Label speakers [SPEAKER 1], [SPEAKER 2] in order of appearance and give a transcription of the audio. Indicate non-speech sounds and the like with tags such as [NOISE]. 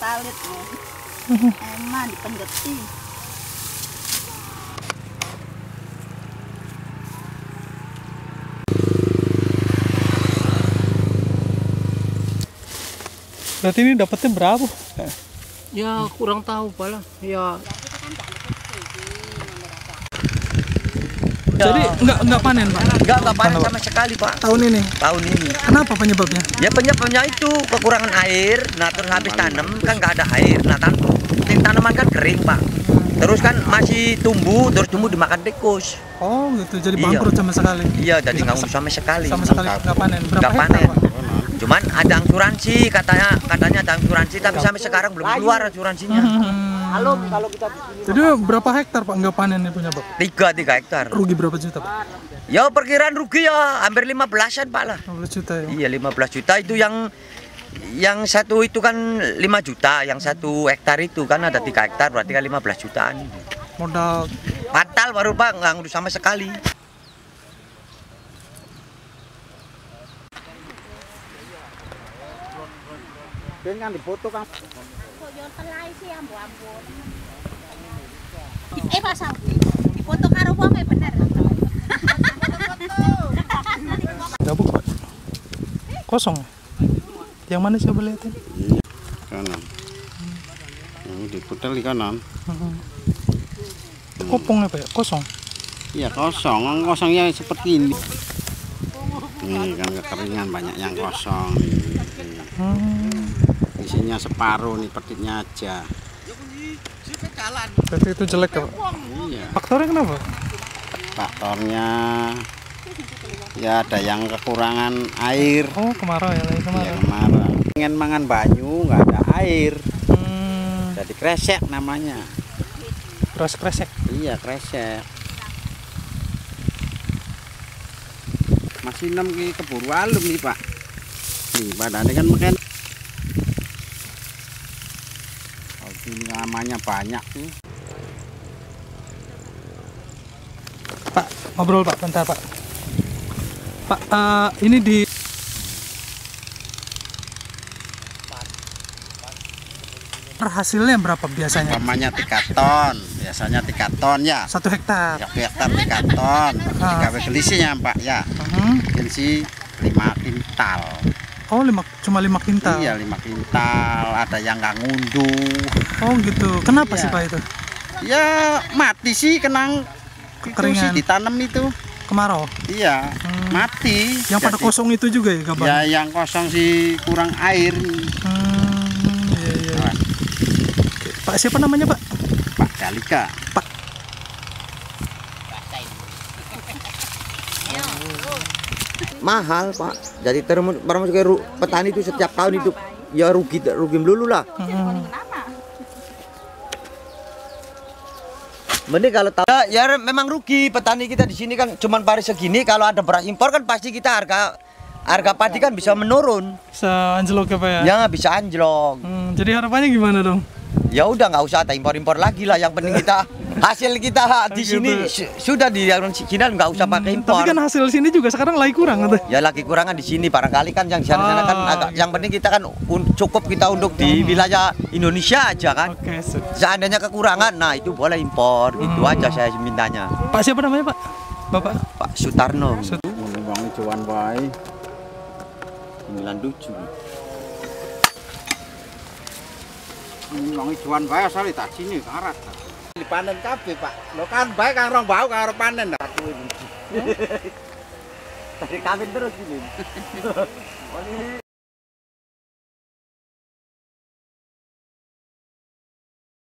[SPEAKER 1] walit. Emang dipenggeti.
[SPEAKER 2] Berarti ini dapatnya berapa?
[SPEAKER 3] Ya kurang tahu pala. Ya
[SPEAKER 2] Jadi nggak nggak panen pak
[SPEAKER 4] Enggak, enggak panen sama sekali, Pak.
[SPEAKER 2] tahun ini.
[SPEAKER 4] Tahun ini.
[SPEAKER 2] Kenapa penyebabnya?
[SPEAKER 4] Ya penyebabnya itu kekurangan air. Nah, terus habis tanam kan nggak ada air. Nah, tan tanaman kan kering, Pak. Terus kan masih tumbuh, terus tumbuh dimakan tikus.
[SPEAKER 2] Oh gitu, jadi
[SPEAKER 4] Iya.
[SPEAKER 2] bangkrut sama sekali.
[SPEAKER 4] Iya, jadi nggak ngurus sama sekali.
[SPEAKER 2] Sama sekali nggak panen. Berapa
[SPEAKER 4] Nggak
[SPEAKER 2] hektar
[SPEAKER 4] panen. Cuman ada asuransi, katanya katanya ada asuransi, tapi sampai sekarang belum keluar asuransinya.
[SPEAKER 2] Halo, kalau kita Jadi berapa hektar pak nggak panen ini punya pak?
[SPEAKER 4] Tiga, tiga hektar.
[SPEAKER 2] Rugi berapa juta pak?
[SPEAKER 4] Ya perkiraan rugi ya hampir 15-an, Pak lah.
[SPEAKER 2] 15 juta ya.
[SPEAKER 4] Iya 15 juta itu yang yang satu itu kan 5 juta, yang satu hektar itu kan ada tiga hektar berarti kan 15 jutaan.
[SPEAKER 2] Modal
[SPEAKER 4] Fatal baru Pak nggak ngurus sama sekali.
[SPEAKER 1] Eh pasang. Foto karo wong bener.
[SPEAKER 2] gabuk pak. Kosong. ya? Yang mana coba lihatin?
[SPEAKER 5] kanan yang diputar di kanan
[SPEAKER 2] Kopongnya pak ya? Kosong.
[SPEAKER 5] iya kosong kosongnya seperti ini ini kan kekeringan banyak yang kosong
[SPEAKER 2] Hmm.
[SPEAKER 5] Isinya separuh nih petitnya aja
[SPEAKER 2] Berarti itu jelek pak?
[SPEAKER 5] iya
[SPEAKER 2] Faktornya kenapa?
[SPEAKER 5] faktornya ya ada yang kekurangan air
[SPEAKER 2] Oh kemarau ya lagi
[SPEAKER 5] ya
[SPEAKER 2] kemarau.
[SPEAKER 5] kemarau pengen mangan banyu nggak ada air
[SPEAKER 2] Hmm.
[SPEAKER 5] jadi kresek namanya
[SPEAKER 2] Beras kresek.
[SPEAKER 5] Iya, kresek. Masih enam ke keburu alum nih, Pak. Nih, badannya kan makan. Oh, ini namanya banyak tuh.
[SPEAKER 2] Pak, ngobrol Pak, bentar Pak. Pak, eh, ini di hasilnya berapa biasanya?
[SPEAKER 5] Umpamanya 3 ton, biasanya 3 ton ya.
[SPEAKER 2] Satu hektar.
[SPEAKER 5] Ya hektar 3 ton. Gawe gelisnya, Pak, ya.
[SPEAKER 2] Hmm.
[SPEAKER 5] Gelisi 5 kintal.
[SPEAKER 2] Oh, lima, cuma 5 kintal.
[SPEAKER 5] Iya, 5 kintal. Ada yang nggak ngunduh.
[SPEAKER 2] Oh, gitu. Kenapa sih
[SPEAKER 5] Iya.
[SPEAKER 2] Pak itu?
[SPEAKER 5] Ya mati sih kenang itu
[SPEAKER 2] Kekeringan.
[SPEAKER 5] sih ditanam itu.
[SPEAKER 2] Kemarau.
[SPEAKER 5] Iya,
[SPEAKER 2] Hmm.
[SPEAKER 5] mati.
[SPEAKER 2] Yang pada
[SPEAKER 5] Jadi,
[SPEAKER 2] kosong itu juga ya, Gabang?
[SPEAKER 5] Ya yang kosong sih kurang air.
[SPEAKER 2] Hmm, iya, iya.
[SPEAKER 5] Nah,
[SPEAKER 2] Oke. Pak, siapa namanya Pak?
[SPEAKER 5] Pak Galika. [LAUGHS]
[SPEAKER 4] Mahal Pak. Jadi terus termasuk kayak petani itu setiap tahun itu ya rugi rugi melulu lah.
[SPEAKER 2] Hmm.
[SPEAKER 4] Mending kalau tahu ya, ya memang rugi petani kita di sini kan cuman pari segini kalau ada beras impor kan pasti kita harga harga padi kan bisa menurun.
[SPEAKER 2] Bisa anjlok ya Pak ya?
[SPEAKER 4] Ya bisa anjlok.
[SPEAKER 2] Hmm, jadi harapannya gimana dong?
[SPEAKER 4] Ya udah nggak usah ada impor-impor lagi lah. Yang penting kita hasil kita di
[SPEAKER 2] Gitu.
[SPEAKER 4] sini su- sudah di Cina nggak usah pakai impor.
[SPEAKER 2] Tapi kan hasil sini juga sekarang lagi kurang atau?
[SPEAKER 4] Ya lagi kurangan di sini barangkali kan yang di sana-sana kan
[SPEAKER 2] Ah,
[SPEAKER 4] agak yang penting kita kan un- cukup kita untuk di wilayah Indonesia aja kan.
[SPEAKER 2] Oke, sip.
[SPEAKER 4] Seandainya kekurangan, nah itu boleh impor gitu
[SPEAKER 2] Hmm.
[SPEAKER 4] aja saya mintanya.
[SPEAKER 2] Pak siapa namanya Pak? Bapak?
[SPEAKER 4] Pak Sutarno.
[SPEAKER 2] Sut-
[SPEAKER 5] cuan.
[SPEAKER 4] 97.
[SPEAKER 5] Ngomong cuan bae asal tak sini karat. Dipanen kabeh, Pak. Lo kan bae kang rong bau karo panen aku ini. [LAUGHS]
[SPEAKER 4] Tadi kawin terus ini. [LAUGHS]